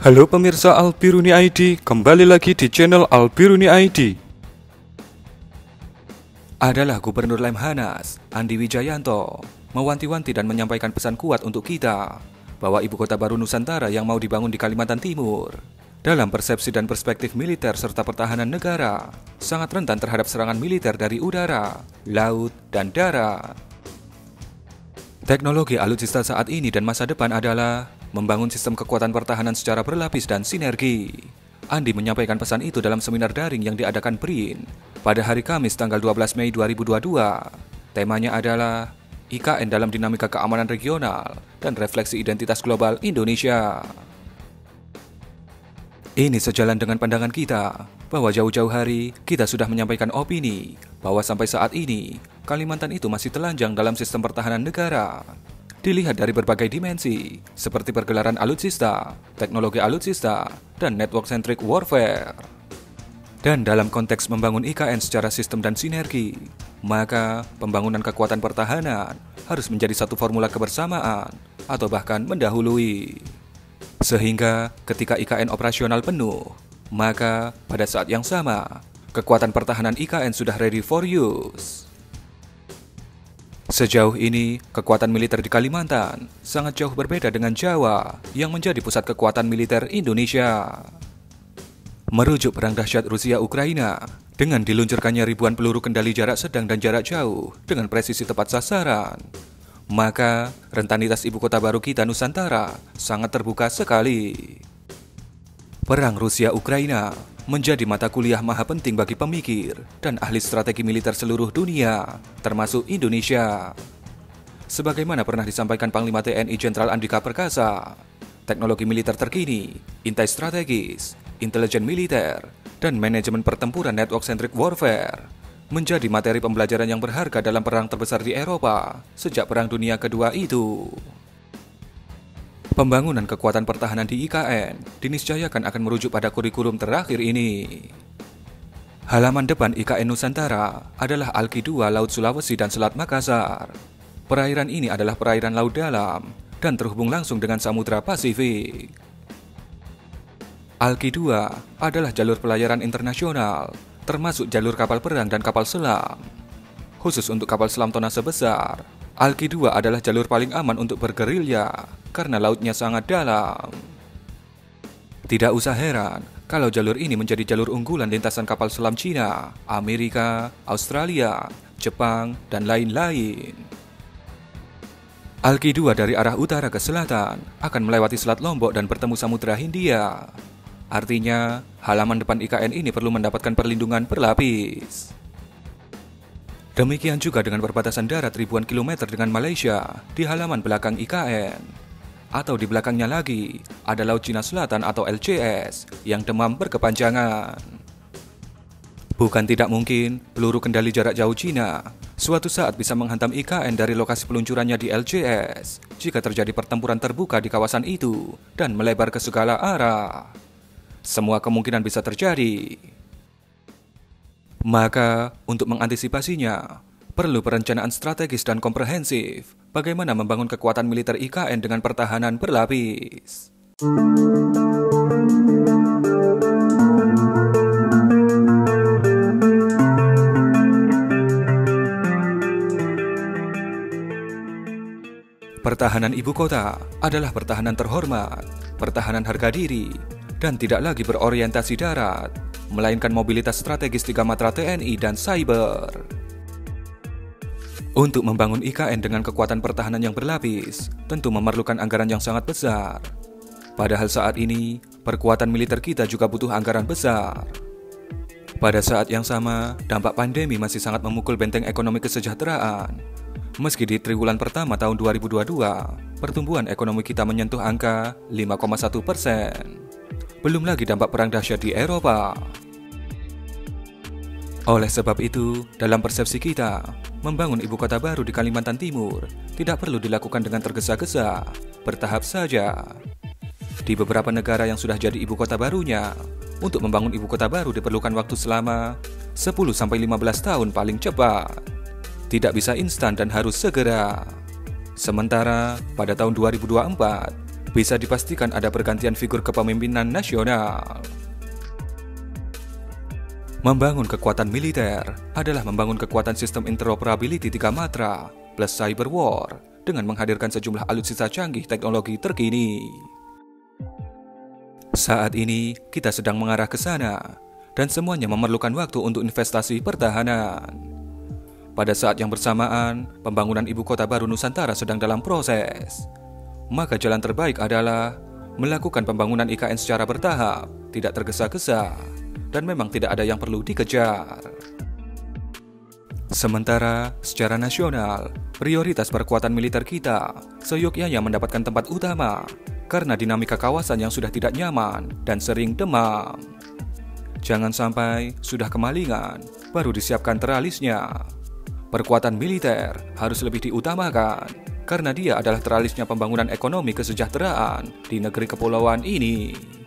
Halo pemirsa Albiruni ID, kembali lagi di channel Albiruni ID. Adalah Gubernur Lemhanas, Andi Wijayanto, mewanti-wanti dan menyampaikan pesan kuat untuk kita bahwa ibu kota baru Nusantara yang mau dibangun di Kalimantan Timur dalam persepsi dan perspektif militer serta pertahanan negara sangat rentan terhadap serangan militer dari udara, laut, dan darat. Teknologi alutsista saat ini dan masa depan adalah membangun sistem kekuatan pertahanan secara berlapis dan sinergi. Andi menyampaikan pesan itu dalam seminar daring yang diadakan BRIN pada hari Kamis tanggal 12 Mei 2022. Temanya adalah IKN dalam dinamika keamanan regional dan refleksi identitas global Indonesia. Ini sejalan dengan pandangan kita bahwa jauh-jauh hari kita sudah menyampaikan opini bahwa sampai saat ini Kalimantan itu masih telanjang dalam sistem pertahanan negara. Dilihat dari berbagai dimensi, seperti pergelaran alutsista, teknologi alutsista, dan network-centric warfare. Dan dalam konteks membangun IKN secara sistem dan sinergi, maka pembangunan kekuatan pertahanan harus menjadi satu formula kebersamaan atau bahkan mendahului. Sehingga ketika IKN operasional penuh, maka pada saat yang sama, kekuatan pertahanan IKN sudah ready for use. Sejauh ini, kekuatan militer di Kalimantan sangat jauh berbeda dengan Jawa yang menjadi pusat kekuatan militer Indonesia. Merujuk perang dahsyat Rusia-Ukraina, dengan diluncurkannya ribuan peluru kendali jarak sedang dan jarak jauh dengan presisi tepat sasaran, maka rentanitas ibu kota baru kita Nusantara sangat terbuka sekali. Perang Rusia-Ukraina menjadi mata kuliah maha penting bagi pemikir dan ahli strategi militer seluruh dunia, termasuk Indonesia. Sebagaimana pernah disampaikan Panglima TNI Jenderal Andika Perkasa, teknologi militer terkini, intai strategis, intelijen militer, dan manajemen pertempuran network-centric warfare menjadi materi pembelajaran yang berharga dalam perang terbesar di Eropa sejak Perang Dunia Kedua itu. Pembangunan kekuatan pertahanan di IKN diniscayakan akan merujuk pada kurikulum terakhir ini. Halaman depan IKN Nusantara adalah Alki 2 Laut Sulawesi dan Selat Makassar. Perairan ini adalah perairan laut dalam dan terhubung langsung dengan Samudra Pasifik. Alki 2 adalah jalur pelayaran internasional, termasuk jalur kapal perang dan kapal selam. Khusus untuk kapal selam tonase besar, Alki 2 adalah jalur paling aman untuk bergerilya karena lautnya sangat dalam. Tidak usah heran kalau jalur ini menjadi jalur unggulan lintasan kapal selam Cina, Amerika, Australia, Jepang, dan lain-lain. Alki 2 dari arah utara ke selatan akan melewati Selat Lombok dan bertemu Samudra Hindia. Artinya, halaman depan IKN ini perlu mendapatkan perlindungan berlapis. Demikian juga dengan perbatasan darat ribuan kilometer dengan Malaysia di halaman belakang IKN. Atau di belakangnya lagi, ada Laut Cina Selatan atau LCS yang demam berkepanjangan. Bukan tidak mungkin peluru kendali jarak jauh Cina suatu saat bisa menghantam IKN dari lokasi peluncurannya di LCS jika terjadi pertempuran terbuka di kawasan itu dan melebar ke segala arah. Semua kemungkinan bisa terjadi. Maka, untuk mengantisipasinya, perlu perencanaan strategis dan komprehensif bagaimana membangun kekuatan militer IKN dengan pertahanan berlapis. Pertahanan ibu kota adalah pertahanan terhormat, pertahanan harga diri, dan tidak lagi berorientasi darat, melainkan mobilitas strategis tiga matra TNI dan cyber. Untuk membangun IKN dengan kekuatan pertahanan yang berlapis, tentu memerlukan anggaran yang sangat besar. Padahal saat ini, perkuatan militer kita juga butuh anggaran besar. Pada saat yang sama, dampak pandemi masih sangat memukul benteng ekonomi kesejahteraan. Meski di triwulan pertama tahun 2022, pertumbuhan ekonomi kita menyentuh angka 5,1 persen. Belum lagi dampak perang dahsyat di Eropa. Oleh sebab itu, dalam persepsi kita, membangun ibu kota baru di Kalimantan Timur tidak perlu dilakukan dengan tergesa-gesa, bertahap saja. Di beberapa negara yang sudah jadi ibu kota barunya, untuk membangun ibu kota baru diperlukan waktu selama 10-15 tahun paling cepat. Tidak bisa instan dan harus segera. Sementara pada tahun 2024, bisa dipastikan ada pergantian figur kepemimpinan nasional. Membangun kekuatan militer adalah membangun kekuatan sistem interoperability tiga matra plus cyber war dengan menghadirkan sejumlah alutsista canggih teknologi terkini. Saat ini kita sedang mengarah ke sana dan semuanya memerlukan waktu untuk investasi pertahanan. Pada saat yang bersamaan, pembangunan ibu kota baru Nusantara sedang dalam proses. Maka jalan terbaik adalah melakukan pembangunan IKN secara bertahap, tidak tergesa-gesa, dan memang tidak ada yang perlu dikejar. Sementara secara nasional, prioritas perkuatan militer kita seyogyanya mendapatkan tempat utama karena dinamika kawasan yang sudah tidak nyaman dan sering demam. Jangan sampai sudah kemalingan, baru disiapkan teralisnya. Perkuatan militer harus lebih diutamakan karena dia adalah teralisnya pembangunan ekonomi kesejahteraan di negeri kepulauan ini.